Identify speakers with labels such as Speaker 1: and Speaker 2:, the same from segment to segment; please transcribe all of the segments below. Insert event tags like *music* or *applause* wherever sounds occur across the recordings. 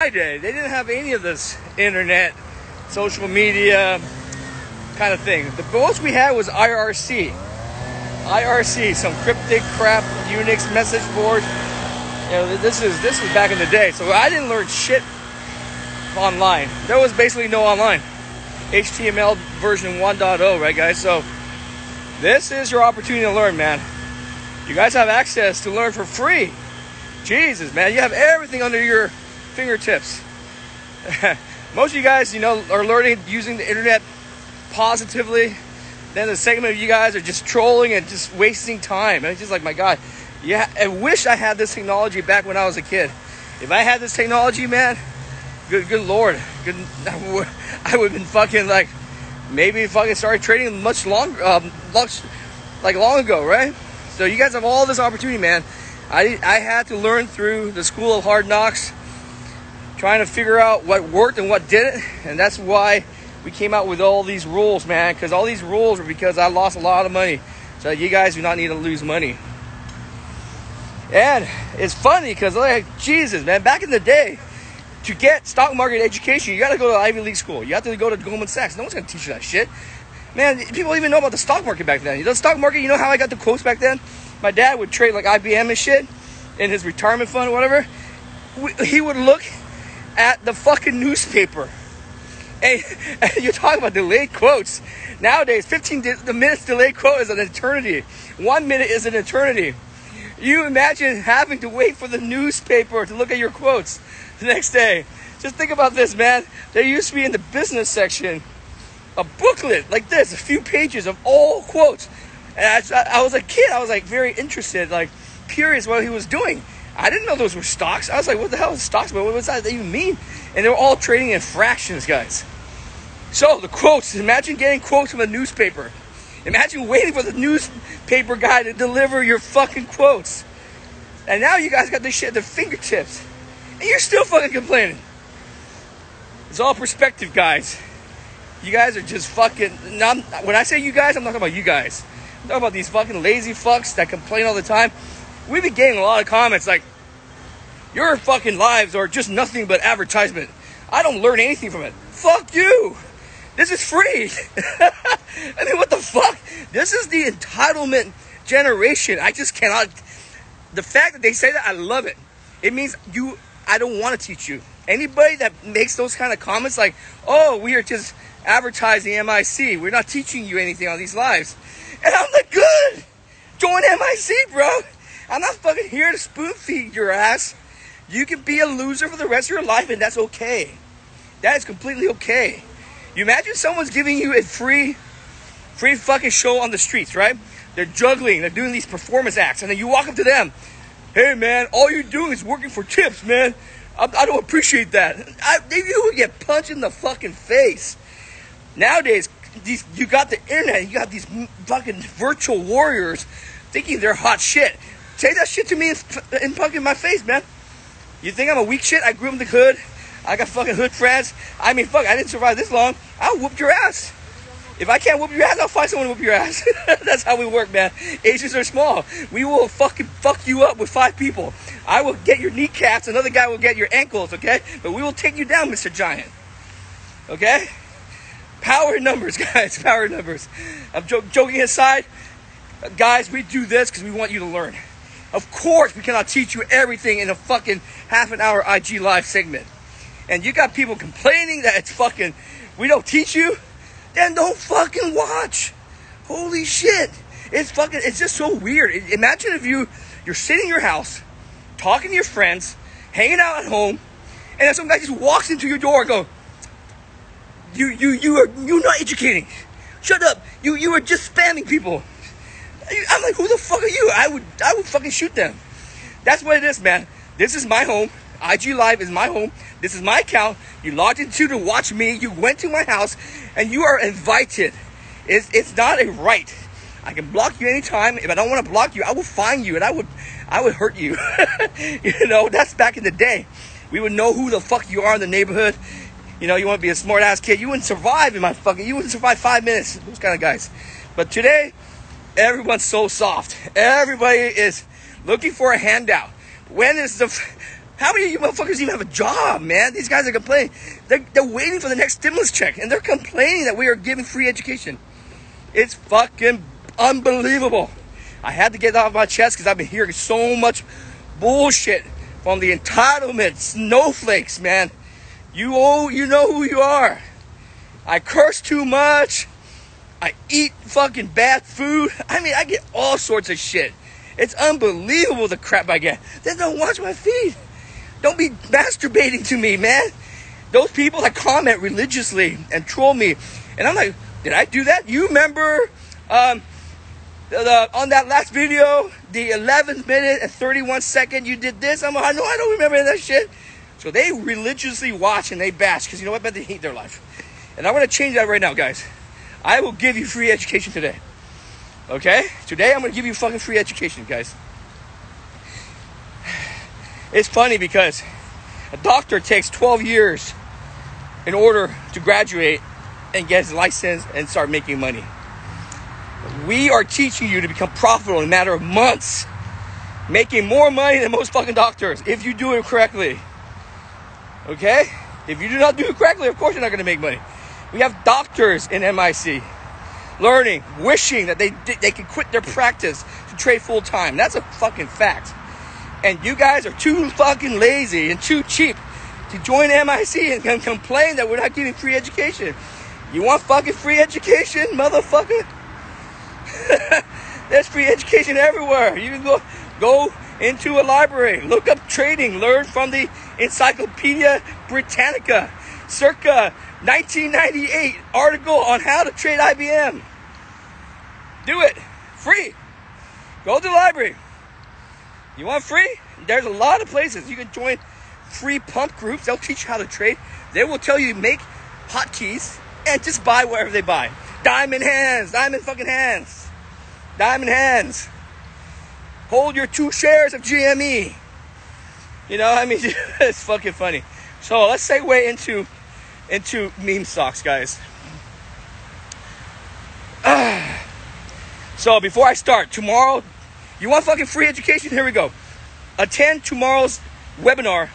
Speaker 1: my day, they didn't have any of this internet, social media kind of thing. The most we had was IRC. IRC, some cryptic crap, Unix message board. You know, this is this was back in the day, so I didn't learn shit online. There was basically no online. HTML version 1.0, right, guys? So this is your opportunity to learn, man. You guys have access to learn for free. Jesus, man, you have everything under your fingertips. *laughs* Most of you guys, you know, are learning using the internet positively. Then the segment of you guys are just trolling and just wasting time. And it's just like, my God, yeah, I wish I had this technology back when I was a kid. If I had this technology, man, good, good Lord, good, *laughs* I would have been fucking like, maybe fucking started trading much longer, um, much, like long ago, right? So you guys have all this opportunity, man. I, I had to learn through the school of hard knocks, trying to figure out what worked and what didn't, and that's why we came out with all these rules, man. Because all these rules were because I lost a lot of money, so you guys do not need to lose money. And it's funny because like Jesus, man, back in the day, to get stock market education, you got to go to Ivy League school. You have to go to Goldman Sachs. No one's gonna teach you that shit. Man, people even know about the stock market back then. The stock market, you know how I got the quotes back then? My dad would trade like IBM and shit in his retirement fund or whatever. He would look at the fucking newspaper. *laughs* And you're talking about delayed quotes. Nowadays, 15 di- the minutes delayed quote is an eternity. One minute is an eternity. You imagine having to wait for the newspaper to look at your quotes the next day. Just think about this, man. There used to be in the business section a booklet like this, a few pages of all quotes. And I, I was a kid, I was like very interested, like curious what he was doing. I didn't know those were stocks. I was like, what the hell is stocks? But What does that even mean? And they were all trading in fractions, guys. So the quotes, imagine getting quotes from a newspaper. Imagine waiting for the newspaper guy to deliver your fucking quotes. And now you guys got this shit at their fingertips. And you're still fucking complaining. It's all perspective, guys. You guys are just fucking. when I say you guys, I'm not talking about you guys. I'm talking about these fucking lazy fucks that complain all the time. We've been getting a lot of comments like, your fucking lives are just nothing but advertisement. I don't learn anything from it. Fuck you. This is free. *laughs* I mean, what the fuck? This is the entitlement generation. I just cannot. The fact that they say that, I love it. It means you. I don't want to teach you. Anybody that makes those kind of comments, like, "Oh, we are just advertising MIC. We're not teaching you anything on these lives," and I'm like, "Good. Join MIC, bro. I'm not fucking here to spoon feed your ass. You can be a loser for the rest of your life, and that's okay. That is completely okay." You imagine someone's giving you a free, free fucking show on the streets, right? They're juggling, they're doing these performance acts, and then you walk up to them, hey man, all you're doing is working for tips, man. I, I don't appreciate that. I, you would get punched in the fucking face. Nowadays, these you got the internet, you got these fucking virtual warriors thinking they're hot shit. Say that shit to me in, in fucking my face, man. You think I'm a weak shit? I grew up in the hood. I got fucking hood friends. I mean, fuck, I didn't survive this long. I'll whoop your ass. If I can't whoop your ass, I'll find someone to whoop your ass. *laughs* That's how we work, man. Asians are small. We will fucking fuck you up with five people. I will get your kneecaps. Another guy will get your ankles, okay? But we will take you down, Mr. Giant. Okay? Power numbers, *laughs* guys. Power numbers. I'm jo- joking aside. Guys, we do this because we want you to learn. Of course, we cannot teach you everything in a fucking half an hour IG live segment and you got people complaining that it's fucking, we don't teach you, then don't fucking watch. Holy shit. It's fucking, it's just so weird. Imagine if you, you're sitting in your house, talking to your friends, hanging out at home, and then some guy just walks into your door and go, you, you, you are, you're not educating. Shut up. You, you are just spamming people. I'm like, who the fuck are you? I would, I would fucking shoot them. That's what it is, man. This is my home. IG Live is my home. This is my account. You logged into to watch me. You went to my house, and you are invited. It's, it's not a right. I can block you anytime. If I don't want to block you, I will find you, and I would I would hurt you. *laughs* you know, that's back in the day. We would know who the fuck you are in the neighborhood. You know, you want to be a smart ass kid. You wouldn't survive in my fucking. You wouldn't survive five minutes. Those kind of guys. But today, everyone's so soft. Everybody is looking for a handout. When is the How many of you motherfuckers even have a job, man? These guys are complaining. They're, they're waiting for the next stimulus check, and they're complaining that we are giving free education. It's fucking unbelievable. I had to get that off my chest because I've been hearing so much bullshit from the entitlement snowflakes, man. You owe, you know who you are. I curse too much. I eat fucking bad food. *laughs* I mean, I get all sorts of shit. It's unbelievable the crap I get. Then don't watch my feed. Don't be masturbating to me, man. Those people that comment religiously and troll me, and I'm like, did I do that? You remember um, the, the, on that last video, the 11th minute and 31 second, you did this? I'm like, I know I don't remember that shit. So they religiously watch and they bash because you know what? But they hate their life. And I want to change that right now, guys. I will give you free education today. Okay? Today I'm to give you fucking free education, guys. It's funny because a doctor takes 12 years in order to graduate and get his license and start making money. We are teaching you to become profitable in a matter of months, making more money than most fucking doctors if you do it correctly. Okay? If you do not do it correctly, of course you're not to make money. We have doctors in MIC learning, wishing that they they could quit their practice to trade full time. That's a fucking fact. And you guys are too fucking lazy and too cheap to join MIC and complain that we're not getting free education. You want fucking free education, motherfucker? *laughs* There's free education everywhere. You can go go into a library, look up trading, learn from the Encyclopedia Britannica, circa 1998 article on how to trade IBM. Do it free. Go to the library. You want free? There's a lot of places you can join free pump groups. They'll teach you how to trade. They will tell you make hotkeys and just buy wherever they buy. Diamond hands, diamond fucking hands, diamond hands. Hold your two shares of GME. You know, I mean, *laughs* it's fucking funny. So let's segue into into meme stocks, guys. *sighs* so before I start, tomorrow, you want fucking free education? Here we go. Attend tomorrow's webinar.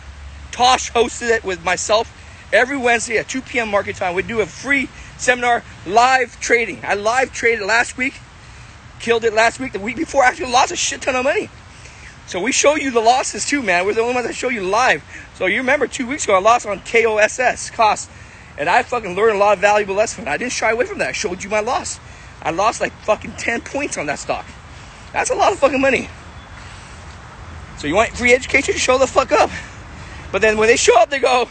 Speaker 1: Tosh hosted it with myself every Wednesday at 2 p.m. market time. We do a free seminar, live trading. I live traded last week, killed it last week. The week before, actually lost a shit ton of money. So we show you the losses too, man. We're the only ones that show you live. So you remember two weeks ago, I lost on KOSS, cost. And I fucking learned a lot of valuable lessons. I didn't shy away from that. I showed you my loss. I lost like fucking 10 points on that stock. That's a lot of fucking money. So you want free education? Show the fuck up. But then when they show up, they go,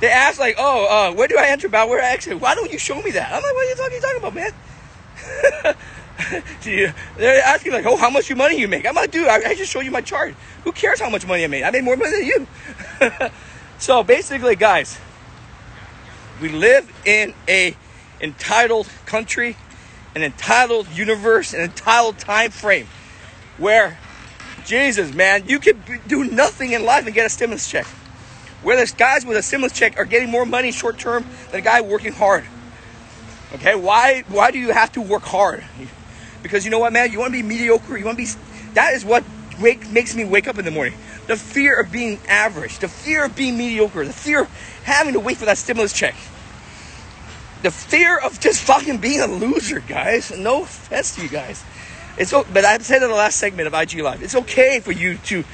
Speaker 1: they ask like, "Oh, uh, where do I enter about? Where I exit? Why don't you show me that?" I'm like, "What are you talking, you talking about, man?" *laughs* They're asking like, "Oh, how much money you make?" I'm like, "Dude, I, I just showed you my chart. Who cares how much money I made? I made more money than you." *laughs* so basically, guys, we live in a entitled country, an entitled universe, an entitled time frame where Jesus, man, you could do nothing in life and get a stimulus check. Where there's guys with a stimulus check are getting more money short term than a guy working hard. Okay, why why do you have to work hard? Because you know what, man, you want to be mediocre. You want to be. That is what wake, makes me wake up in the morning. The fear of being average, the fear of being mediocre, the fear of having to wait for that stimulus check. The fear of just fucking being a loser, guys. No offense to you guys. It's but I've said in the last segment of IG Live, it's okay for you to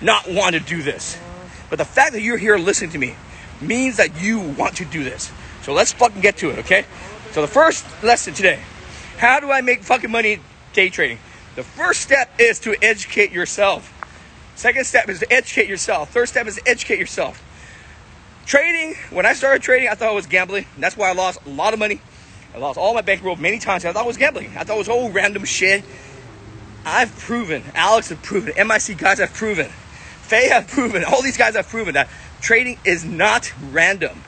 Speaker 1: not want to do this. But the fact that you're here listening to me means that you want to do this. So let's fucking get to it, okay? So the first lesson today, how do I make fucking money day trading? The first step is to educate yourself. Second step is to educate yourself. Third step is to educate yourself. Trading, when I started trading, I thought it was gambling. That's why I lost a lot of money. I lost all my bankroll many times. I thought it was gambling. I thought it was all random shit. I've proven, Alex have proven, MIC guys have proven Faye have proven, all these guys have proven that trading is not random.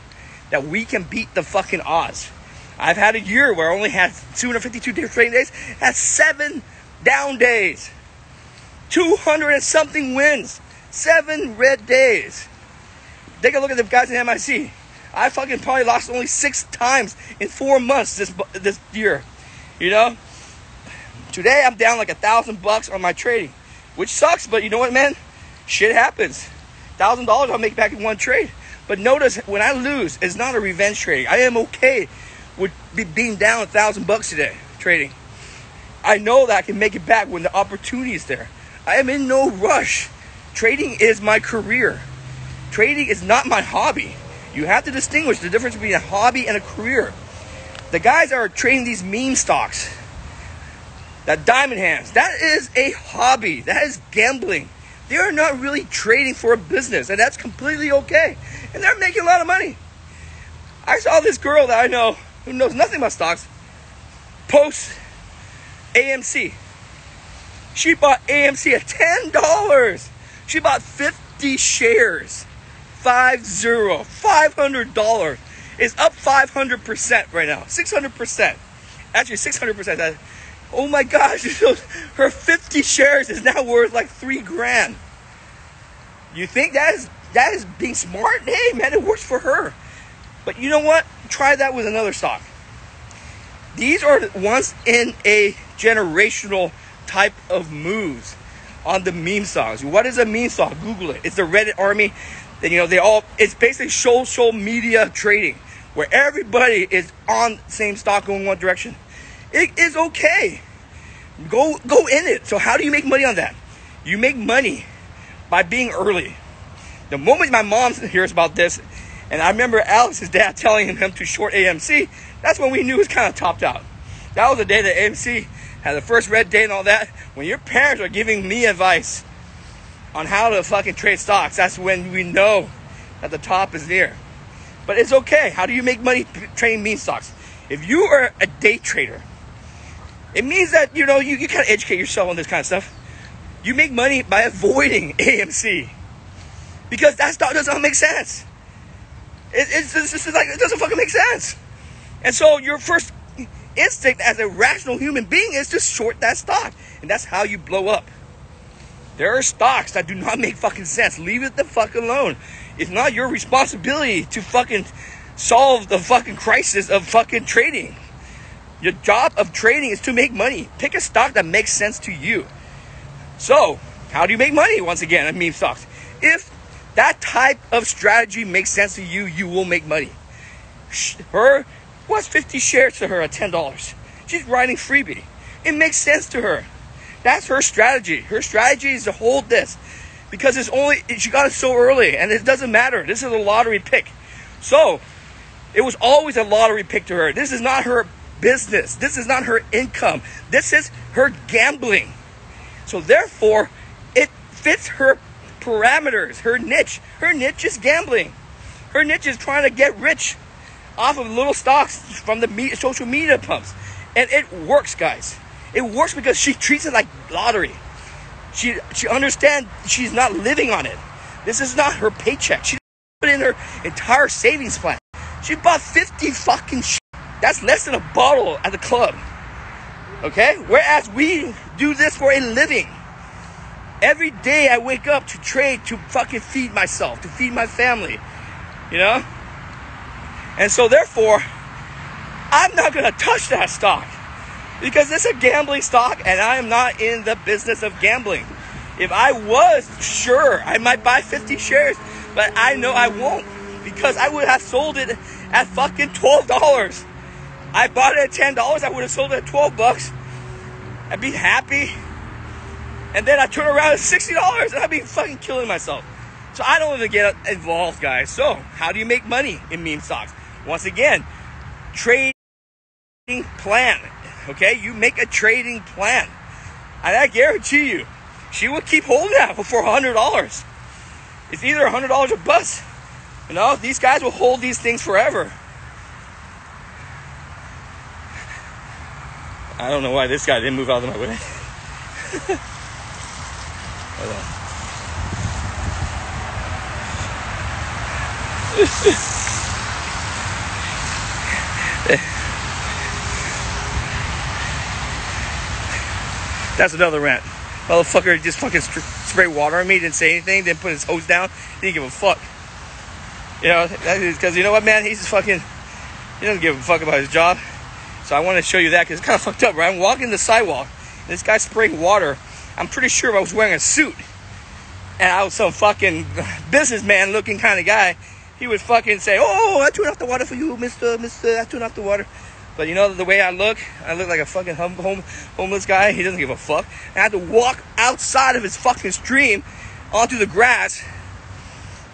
Speaker 1: That we can beat the fucking odds. I've had a year where I only had 252 trading days, had seven down days, 200 and something wins, seven red days. Take a look at the guys in MIC. I fucking probably lost only six times in four months this this year. You know, today I'm down like a thousand bucks on my trading, which sucks. But you know what, man? shit happens. thousand dollars I'll make back in one trade. But notice when I lose, it's not a revenge trading. I am okay with be being down a thousand bucks today trading. I know that I can make it back when the opportunity is there. I am in no rush. Trading is my career. Trading is not my hobby. You have to distinguish the difference between a hobby and a career. The guys are trading these meme stocks, that diamond hands, that is a hobby. That is gambling. They are not really trading for a business, and that's completely okay. And they're making a lot of money. I saw this girl that I know who knows nothing about stocks post AMC. She bought AMC at $10. She bought 50 shares. Five zero. $500. It's up 500% right now. 600%. Actually, 600%. Oh my gosh, *laughs* her 50 shares is now worth like three grand. You think that is that is being smart? Hey man, it works for her. But you know what? Try that with another stock. These are once in a generational type of moves on the meme stocks. What is a meme stock? Google it. It's the Reddit army. Then you know they all. It's basically social media trading where everybody is on same stock going one direction. It is okay. Go go in it. So how do you make money on that? You make money by being early. The moment my mom *laughs* hears about this, and I remember Alex's dad *laughs* telling him to short AMC, that's when we knew it was kind of topped out. That was the day that AMC had the first red day and all that. When your parents are giving me advice on how to fucking trade stocks, that's when we know that the top is near. But it's okay. How do you make money trading meme stocks? If you are a day trader, it means that you know you, you kind of educate yourself on this kind of stuff. You make money by avoiding *laughs* AMC because that stock doesn't make sense. It, it's, it's just like it doesn't fucking make sense. And so your first instinct as a rational human being is to short that stock, and that's how you blow up. There are stocks that do not *laughs* make fucking sense. Leave it the fuck alone. It's not your responsibility to fucking solve the fucking crisis of fucking trading. Your job of trading is to make money. Pick a stock that makes sense to you. So, how do you make money? Once again, I mean stocks. If that type of strategy makes sense to you, you will make money. Her, what's 50 shares to her at $10? She's riding freebie. It makes sense to her. That's her strategy. Her strategy is to hold this because it's only, she got it so early and it doesn't matter. This is a lottery pick. So, it was always a lottery pick to her. This is not her business. This is not her income. This is her gambling. So therefore, it fits her parameters, her niche. Her niche is gambling. Her niche is trying to get rich off of little stocks from the media, social media pumps. And it works, guys. It works because she treats it like lottery. She she understands she's not living on it. This is not her paycheck. She put in her entire savings plan. She bought 50 fucking. That's less than a bottle at the club. Okay? Whereas we do this for a living. Every day I wake up to trade to fucking feed myself, to feed my family. You know? And so therefore, I'm not gonna touch that stock. Because it's a gambling stock and I am not in the business of gambling. If I was, sure, I might buy 50 shares, but I know I won't because I would have sold it at fucking $12. I bought it at ten dollars. I would have sold it at twelve bucks. I'd be happy. And then I turn around at sixty dollars, and I'd be fucking killing myself. So I don't even get involved, guys. So how do you make money in meme stocks? Once again, trading plan. Okay, you make a trading plan, and I guarantee you, she will keep holding that for hundred dollars. It's either hundred dollars or bust. You know, these guys will hold these things forever. I don't know why this guy didn't move out of my way. *laughs* *laughs* That's another rant. Motherfucker just fucking spray water on me, didn't say anything, didn't put his hose down, didn't give a fuck. You know, because you know what, man? He's just fucking, he doesn't give a fuck about his job. So I want to show you that because it's kind of *laughs* fucked up, right? I'm walking the sidewalk. this guy spraying water. I'm pretty sure I was wearing a suit, and I was some fucking *laughs* businessman looking kind of guy, he would fucking say, "Oh, I turned off the water for you, Mister, Mister. I turned off the water." But you know the way I look, I look like a fucking hum, home, homeless guy. He doesn't give a fuck. I had to walk outside of his fucking stream onto the grass.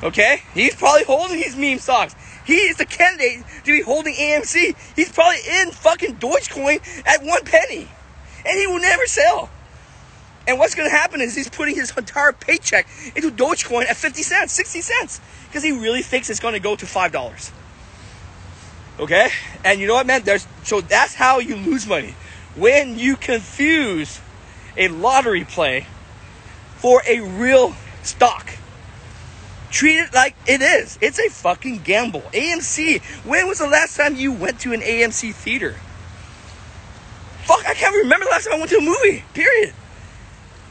Speaker 1: Okay, he's probably holding his meme socks. He is the candidate to be holding AMC. He's probably in fucking Dogecoin at one penny, and he will never sell. And what's going to happen is he's putting his entire paycheck into Dogecoin at 50 cents, 60 cents, because he really thinks it's going to go to $5. Okay? And you know what, man? There's, so that's how you lose money. When you confuse a lottery play for a real stock. Treat it like it is. It's a fucking gamble. AMC. When was the last time you went to an AMC theater? Fuck, I can't remember the last time I went to a movie. Period.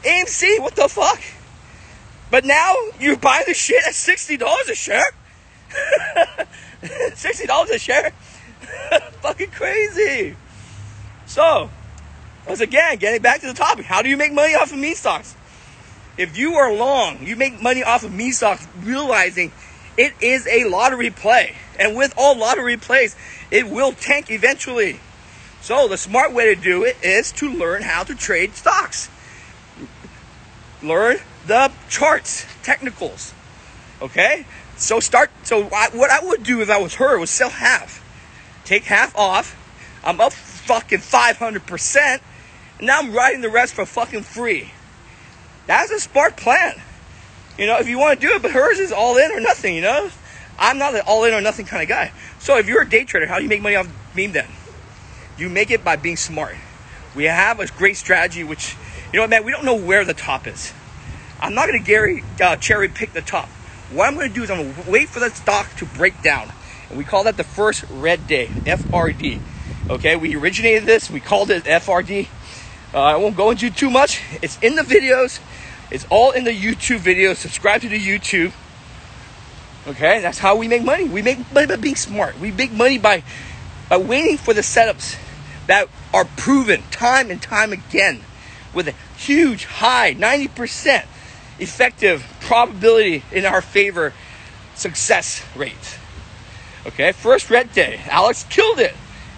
Speaker 1: AMC, what the fuck? But now you buy the shit at $60 a share? *laughs* *laughs* $60 a share? *laughs* Fucking crazy. So, once again, getting back to the topic, how do you make money off of meme stocks? If you are long, you make money off of meme stocks realizing it is a lottery play. And with all lottery plays, it will tank eventually. So the smart way to do it is to learn how to trade stocks. Learn the charts, technicals. Okay? So start. So I, what I would do if I was her was sell half, take half off. I'm up fucking 500 percent. Now I'm riding the rest for fucking free. That's a smart plan. You know, if you want to do it, but hers is all in or nothing. You know, I'm not an all in or nothing kind of guy. So if you're a day trader, how do you make money off meme then? You make it by being smart. We have a great strategy, which you know what, man. We don't know where the top is. I'm not to Gary uh, cherry pick the top. What I'm going to do is I'm going to wait for the stock to break down. And we call that the first red day, FRD. Okay, we originated this, we called it FRD. Uh, I won't go into too much. It's in the videos, it's all in the YouTube videos. Subscribe to the YouTube. Okay, that's how we make money. We make money by being smart. We make money by, by waiting for the setups that are proven time and time again with a huge, high, 90% effective probability in our favor success rate. Okay, first red day, Alex killed it.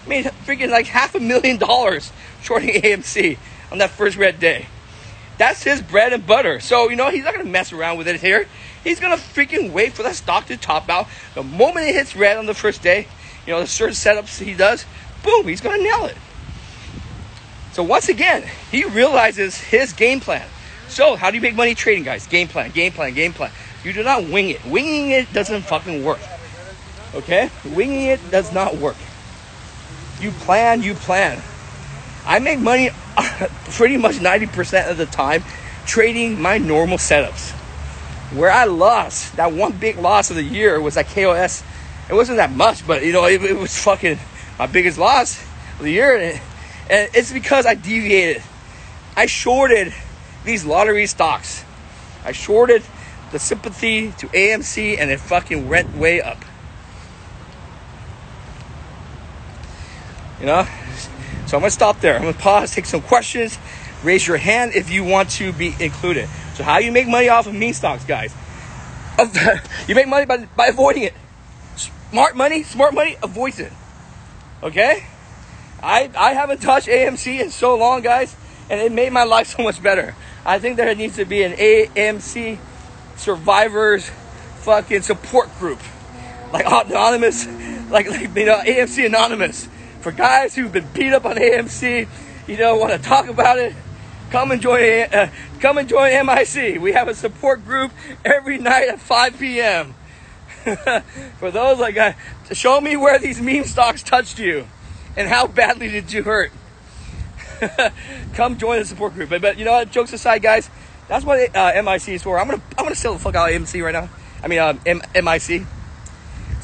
Speaker 1: Made freaking like half a million dollars shorting *laughs* AMC on that first red day. That's his bread and butter. So, you know, he's not going to mess around with it here. He's going to freaking wait for that stock to top out. The moment it hits red on the first day, you know, the certain setups he does, boom, he's going to nail it. So, once again, he realizes his game plan. So, how do you make money trading, guys? Game plan, game plan, game plan. You do not wing it. Winging it doesn't fucking work. Okay? Winging it does not work. You plan, you plan. I make money *laughs* pretty much 90% of the time trading my normal setups. Where I lost, that one big loss of the year was at KOSS. It wasn't that much, but you know, it, it was fucking my biggest loss of the year. And, and it's because I deviated. I shorted these lottery stocks. I shorted the sympathy to AMC and it fucking went way up. You know? So I'm gonna stop there. I'm gonna pause, take some questions. Raise your hand if you want to be included. So how you make money off of meme stocks, guys? *laughs* you make money by, by avoiding it. Smart money, smart money, avoid it. Okay? I I haven't touched AMC in so long, guys, and it made my life *laughs* so much better. I think there needs to be an AMC survivors fucking support group. Like anonymous, like, like you know, AMC Anonymous for guys who've been beat up on AMC, you know, want to talk about it, come and join. Uh, come and join MIC. We have a support group every night at 5 p.m. *laughs* for those like, uh, show me where these meme stocks touched you, and how badly did you hurt. *laughs* come join the support group. But, but you know what? Jokes aside, guys, that's what uh, MIC is for. I'm gonna I'm gonna sell the fuck out of MC right now. I mean, um, M- MIC.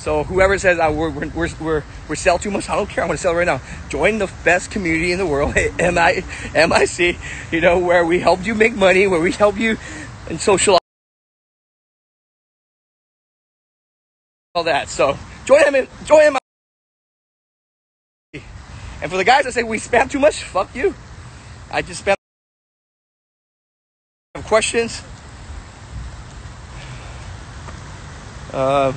Speaker 1: So whoever says uh, we're, we're, we're, we're sell too much, I don't care. I'm to sell right now. Join the best community in the world, *laughs* MI, MIC, you know, where we help you make money, where we help you and socialize. All that. So join him. Join him. And for the guys that say we spam too much, fuck you. I just spam. Questions? Uh,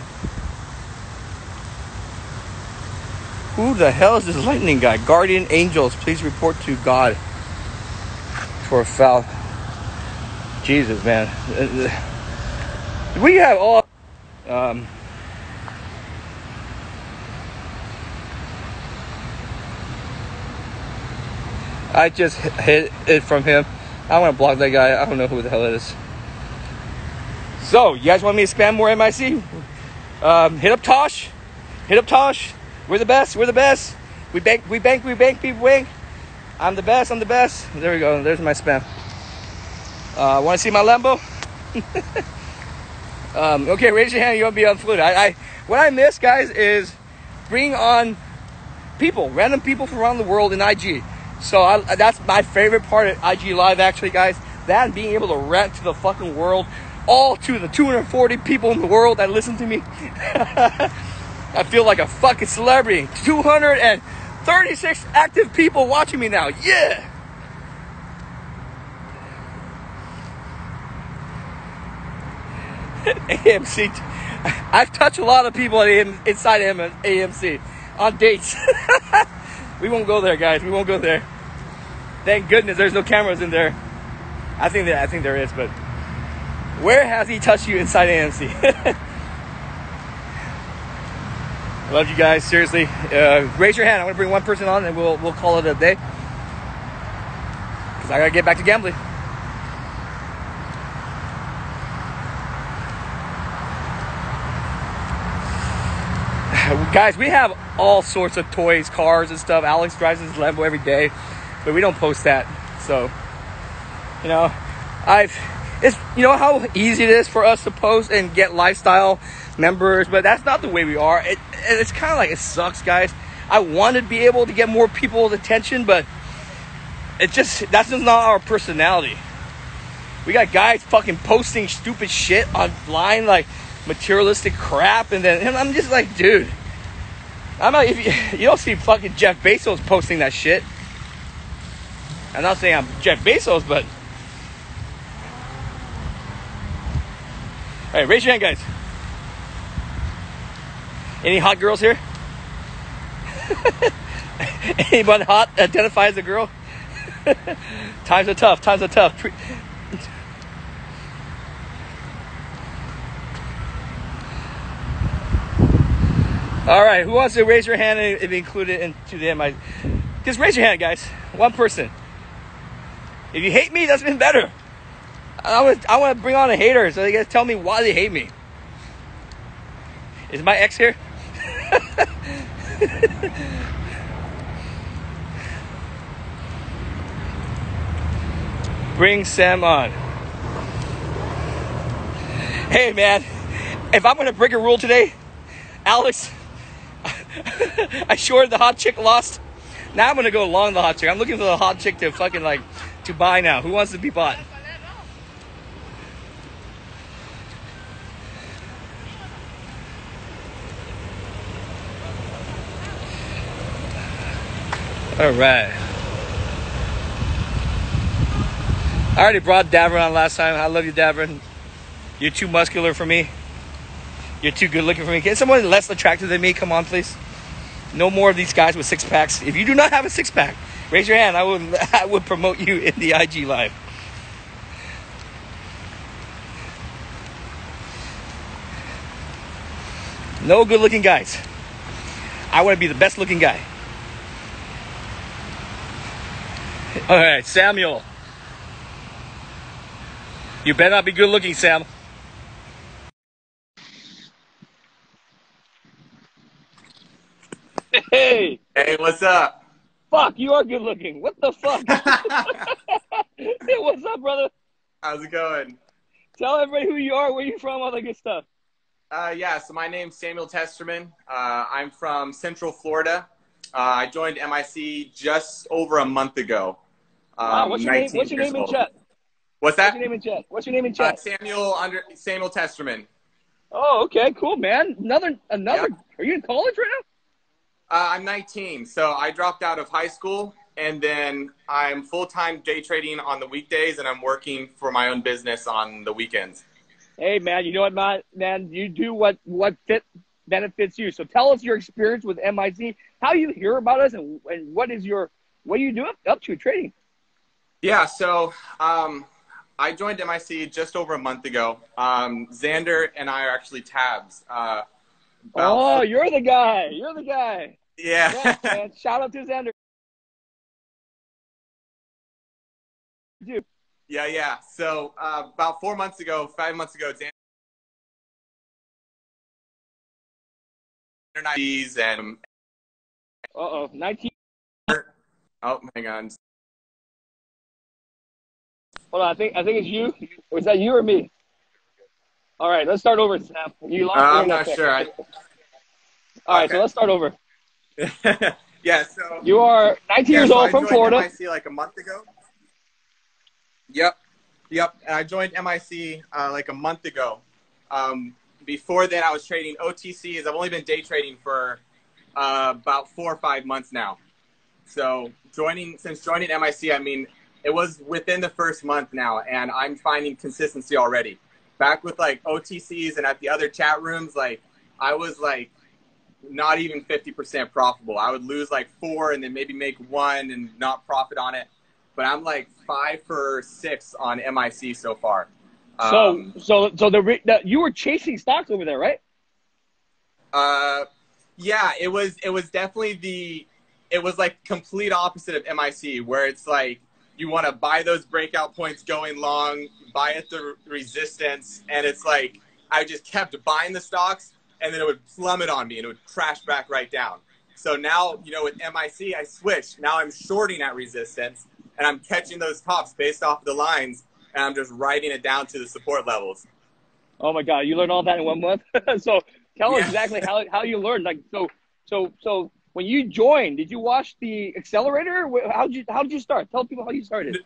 Speaker 1: who the hell is this lightning guy? Guardian angels, please report to God for a foul. Jesus, man. We have all. Um, I just hit it from him. I want to block that guy. I don't know who the hell it is. So, you guys want me to spam more MIC? Um, hit up Tosh. Hit up Tosh. We're the best. We're the best. We bank. We bank. We bank. People bank. I'm the best. I'm the best. There we go. There's my spam. Uh, want to see my Lambo? *laughs* um, okay, raise your hand. You want to be on flute? I, I, what I miss, guys, is bring on people, random people from around the world in IG. So I, that's my favorite part of IG Live, actually, guys. That and being able to rant to the fucking world, all to the 240 people in the world that listen to me. *laughs* I feel like a fucking celebrity. 236 active people watching me now. Yeah. *laughs* AMC. I've touched a lot of people at AM, inside AMC on dates. *laughs* we won't go there, guys. We won't go there. Thank goodness there's no cameras in there. I think that I think there is, but where has he touched you inside AMC? *laughs* Love you guys, seriously. Uh, raise your hand. I'm gonna bring one person on, and we'll we'll call it a day. Cause I gotta get back to gambling. *sighs* guys, we have all sorts of toys, cars, and stuff. Alex drives his Lambo every day but we don't post that. So, you know, I've it's you know how easy it is for us to post and get lifestyle members, but that's not the way we are. It, it's kind of like it sucks, guys. I want to be able to get more people's attention, but it just that's just not our personality. We got guys fucking posting stupid shit online, like materialistic crap, and then and I'm just like, dude. I'm not. If you, *laughs* you don't see fucking Jeff Bezos posting that shit, I'm not saying I'm Jeff Bezos, but hey, raise your hand, guys. Any hot girls here? *laughs* Anyone hot identify as a girl? *laughs* times are tough. Times are tough. All right, who wants to raise your hand and be included into the MI? Just raise your hand, guys. One person. If you hate me, that's been better. I want I want to bring on a hater so they guys tell me why they hate me. Is my ex here? *laughs* bring Sam on. Hey man, if I'm gonna break a rule today, Alex, *laughs* I sure the hot chick lost. Now I'm gonna go along the hot chick. I'm looking for the hot chick to fucking like to buy now. Who wants to be bought? All right. I already brought Davern on last time. I love you, Davern. You're too muscular for me. You're too good looking for me. Can someone less attractive than me come on, please? No more of these guys with six packs. If you do not have a six pack, Raise your hand. I would *laughs* I would promote you in the IG live. No good looking guys. I want to be the best looking guy. All right, Samuel. You better not be good looking, Sam. Hey.
Speaker 2: Hey, what's up?
Speaker 1: fuck, you are good looking. What the fuck? *laughs* *laughs* hey, what's up, brother?
Speaker 2: How's it going?
Speaker 1: Tell everybody who you are, where you from, all that good stuff.
Speaker 2: Uh, yeah, so my name's Samuel Testerman. Uh, I'm from Central Florida. Uh, I joined MIC just over a month ago.
Speaker 1: Um, wow, what's your name? What's your name in chat?
Speaker 2: What's that?
Speaker 1: What's your name in chat? What's your name in chat?
Speaker 2: Uh, Samuel under Samuel Testerman.
Speaker 1: Oh, okay, cool, man. Another, another. Yep. Are you in college right now?
Speaker 2: Uh, I'm 19, so I dropped out of high school, and then I'm full time day trading on the weekdays, and I'm working for my own business on the weekends.
Speaker 1: Hey man, you know what, man? Man, you do what what fit benefits you. So tell us your experience with MIC, how you hear about us, and, and what is your what do you do up, up to trading?
Speaker 2: Yeah, so um, I joined MIC just over a month ago. Um, Xander and I are actually tabs. Uh,
Speaker 1: oh, you're the guy. You're the guy.
Speaker 2: Yeah.
Speaker 1: yeah *laughs* Shout out to Xander.
Speaker 2: Dude. Yeah, yeah. So uh, about four months ago, five months ago, Xander and
Speaker 1: uh oh, nineteen.
Speaker 2: Oh, hang on.
Speaker 1: Hold on, I think I think it's you. Was that you or me? All right, let's start over, Snap.
Speaker 2: You lost. Uh, I'm not sure. I...
Speaker 1: All right, okay. so let's start over. *laughs*
Speaker 2: yeah, so
Speaker 1: you are 19 yeah, years so old I from Florida.
Speaker 2: MIC like a month ago. Yep, yep. And I joined MIC uh, like a month ago. Um, before then, I was trading OTCs. I've only been day trading for uh, about four or five months now. So joining since joining MIC, I mean, it was within the first month now, and I'm finding consistency already. Back with like OTCs and at the other chat rooms, like I was like not even 50% profitable. I would lose like four and then maybe make one and not profit on it. But I'm like five for six on MIC so far.
Speaker 1: So, um, so, so the, the you were chasing stocks over there, right?
Speaker 2: Uh, yeah, it was. It was definitely the. It was like complete opposite of MIC, where it's like you want to buy those breakout points going long, buy at the resistance, and it's like I just kept buying the stocks, and then it would plummet on me, and it would crash back right down. So now, you know, with MIC, I switched. Now I'm shorting at resistance, and I'm catching those tops based off the lines, and I'm just writing it down to the support levels.
Speaker 1: Oh my God, you learned all that in one month. *laughs* so tell yeah. us exactly how, how you learned. Like so so so when you joined, did you watch the accelerator? How did you how did you start? Tell people how you started.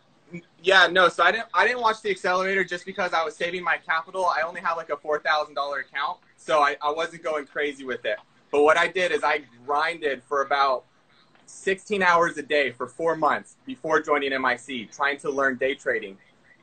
Speaker 2: Yeah, no. So I didn't I didn't watch the accelerator just because I was saving my capital. I only had like a four thousand dollar account, so I, I wasn't going crazy with it. But what I did is I grinded for about 16 hours a day for four months before joining MIC, trying to learn day trading.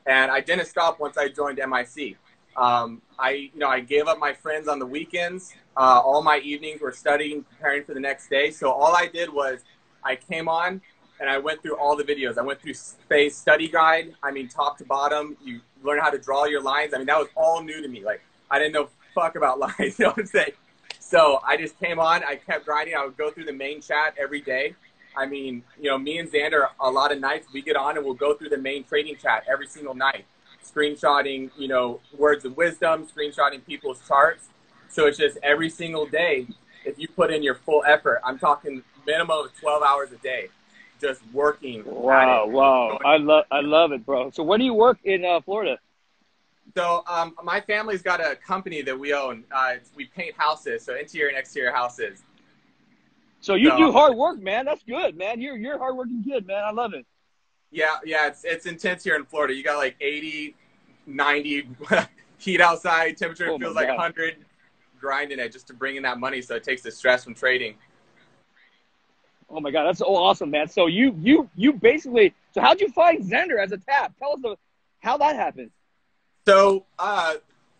Speaker 2: And I didn't stop once I joined MIC. Um, I, you know, I gave up my friends on the weekends. Uh, all my evenings were studying, preparing for the next day. So all I did was I came on and I went through all the videos. I went through Space Study Guide. I mean, top to bottom. You learn how to draw your lines. I mean, that was all new to me. Like, I didn't know fuck about *laughs* lines. You know what I'm saying? So I just came on. I kept grinding. I would go through the main chat every day. I mean, you know, me and Xander, a lot of nights we get on and we'll go through the main trading chat every single night, screenshotting, you know, words of wisdom, screenshotting people's charts. So it's just every single day, if you put in your full effort, I'm talking minimum of 12 hours a day, just working.
Speaker 1: Wow, wow. I love, I love it, bro. So where do you work in uh, Florida?
Speaker 2: So um, my family's got a company that we own. Uh, we paint houses, so interior and exterior houses.
Speaker 1: So you so, do hard work, man. That's good, man. You're you're a hardworking kid, man. I love it.
Speaker 2: Yeah, yeah. It's it's intense here in Florida. You got like 80, 90 *laughs* heat outside. Temperature oh feels like God. 100. Grinding it just to bring in that money, so it takes the stress from trading.
Speaker 1: Oh my God, that's so awesome, man. So you you you basically so how'd you find Xander as a tap? Tell us the, how that happened.
Speaker 2: So uh,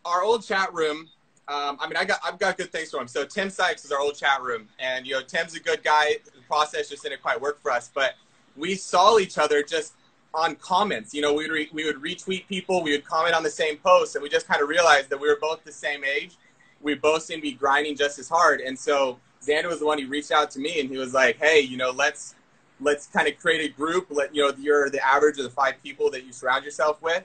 Speaker 2: our old chat room um, I mean, I got I've got good things for him. So Tim Sykes is our old chat room, and you know Tim's a good guy. The process just didn't quite work for us, but we saw each other just on comments. You know, we re- we would retweet people, we would comment on the same posts, and we just kind of realized that we were both the same age. We both seemed to be grinding just as hard, and so Xander was the one who reached out to me, and he was like, "Hey, you know, let's let's kind of create a group. Let you know you're the average of the five people that you surround yourself with."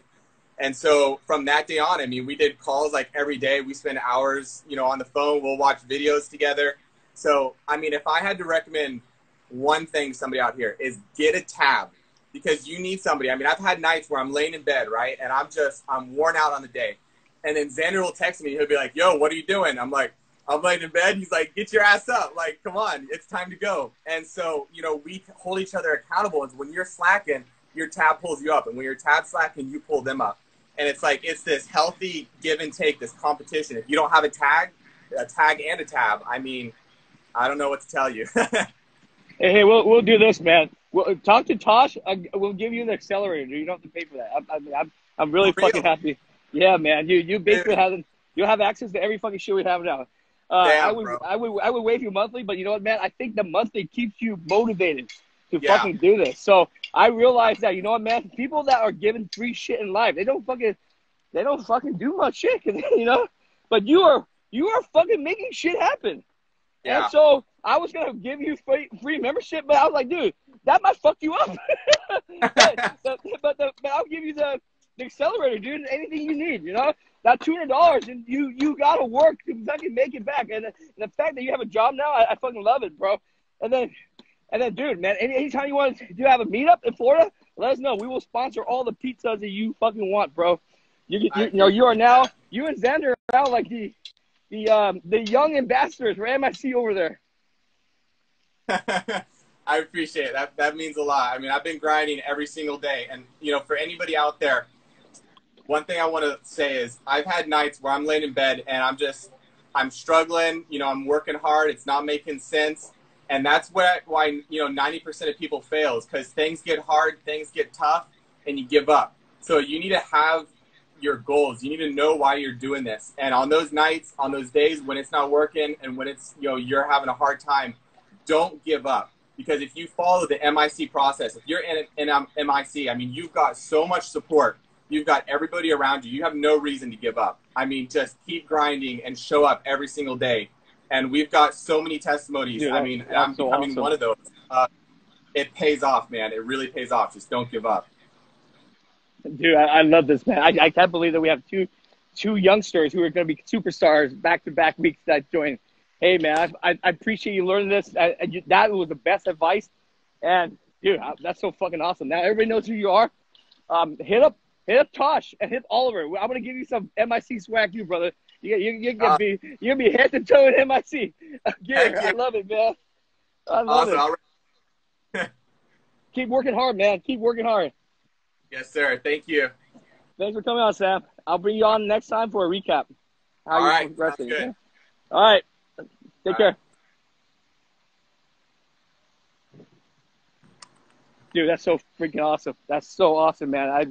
Speaker 2: And so from that day on, I mean, we did calls like every day. We spend hours, you know, on the phone. We'll watch videos together. So, I mean, if I had to recommend one thing to somebody out here is get a tab because you need somebody. I mean, I've had nights where I'm laying in bed, right? And I'm just, I'm worn out on the day. And then Xander will text me. He'll be like, yo, what are you doing? I'm like, I'm laying in bed. He's like, get your ass up. Like, come on, it's time to go. And so, you know, we hold each other accountable. And when you're slacking, your tab pulls you up. And when your tab slacking, you pull them up and it's like it's this healthy give and take, this competition. If you don't have a tag, a tag and a tab, I mean, I don't know what to tell you. *laughs*
Speaker 1: hey, hey, we'll we'll do this, man. We'll, talk to Tosh. we'll give you the accelerator. You don't have to pay for that. I'm I'm, I'm really fucking happy. Yeah, man. You you basically have you have access to every fucking shit we have now. Uh,
Speaker 2: Damn,
Speaker 1: I would
Speaker 2: bro.
Speaker 1: I would I would waive you monthly, but you know what, man? I think the monthly keeps you motivated to
Speaker 2: Yeah.
Speaker 1: fucking do this. So I realized that you know what, man? People that are given free shit in life, they don't fucking they don't fucking do much shit, *laughs* you know. But you are you are fucking making shit happen.
Speaker 2: Yeah.
Speaker 1: And so I was gonna give you free, free membership, but I was like, dude, that might fuck you up. *laughs* but, *laughs* but, but, the, but I'll give you the, the accelerator, dude. Anything you need, you know. That two hundred dollars, and you you gotta work to fucking make it back. And the, and the fact that you have a job now, I, I fucking love it, bro. And then, and then, dude, man, any, anytime you want to have a meetup in Florida, let us know. We will sponsor all the pizzas that you fucking want, bro. You, you, you know, you are now you and Xander are now like the the um the young ambassadors for MIC over there. *laughs*
Speaker 2: I appreciate it. That that means a lot. I mean, I've been grinding every single day, and you know, for anybody out there, one thing I want to say is I've had nights where I'm laying in bed and I'm just I'm struggling. You know, I'm working hard. It's not making sense, and that's what why you know 90% of people fails because things get hard, things get tough, and you give up. So you need to have your goals. You need to know why you're doing this. And on those nights, on those days when it's not working and when it's you know you're having a hard time, don't give up. Because if you follow the MIC process, if you're in, in um, MIC, I mean, you've got so much support. You've got everybody around you. You have no reason to give up. I mean, just keep grinding and show up every single day. And we've got so many testimonies.
Speaker 1: Dude,
Speaker 2: I mean, I'm
Speaker 1: so
Speaker 2: becoming
Speaker 1: awesome.
Speaker 2: one of those. Uh, it pays off, man. It really pays off. Just don't give up.
Speaker 1: Dude, I, I love this, man. I, I can't believe that we have two two youngsters who are going to be superstars back to back weeks that join. Hey, man, I, I, I appreciate you learning this. You- that was the best advice. And, dude, that's so fucking awesome. Now everybody knows who you are. Um, hit up hit up Tosh and hit Oliver. I'm going to give you some MIC swag, you brother. You, you, you're going
Speaker 2: Uh,
Speaker 1: be gonna be head to toe in MIC gear.
Speaker 2: Heck
Speaker 1: I love it, man. I love
Speaker 2: Awesome.
Speaker 1: it. *laughs* Keep working hard, man. Keep working hard.
Speaker 2: yes, sir. Thank you.
Speaker 1: Thanks for coming on, Sam. I'll bring you on next time for a recap. How
Speaker 2: All
Speaker 1: you're progressing,
Speaker 2: good.
Speaker 1: okay? All right. Take
Speaker 2: All
Speaker 1: care.
Speaker 2: right.
Speaker 1: Dude, that's so freaking awesome. That's so awesome, man. I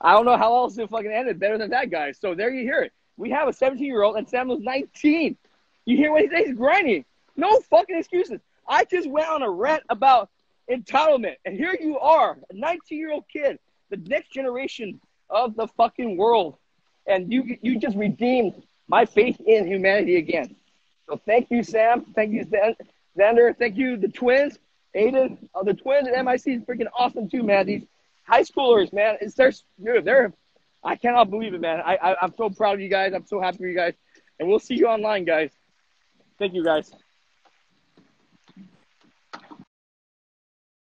Speaker 1: I don't know how else to fucking end it better than that guy. So there you hear it. We have a 17 year old and Sam was 19. You hear what he says? He's grinding. No fucking excuses. I just went on a rant about entitlement, and here you are, a 19 year old kid, the next generation of the fucking world, and you you just redeemed my faith in humanity again. So thank you, Sam. Thank you, Xan- Xander. Thank you, the twins, Aiden. Uh, the twins at MIC is freaking awesome too, man. These high schoolers, man, it's dude, they're. I cannot believe it, man. I, I I'm so proud of you guys. I'm so happy for you guys, and we'll see you online, guys. Thank you, guys.